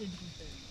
Kid Butcher.